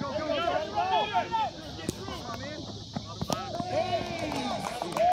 go, go.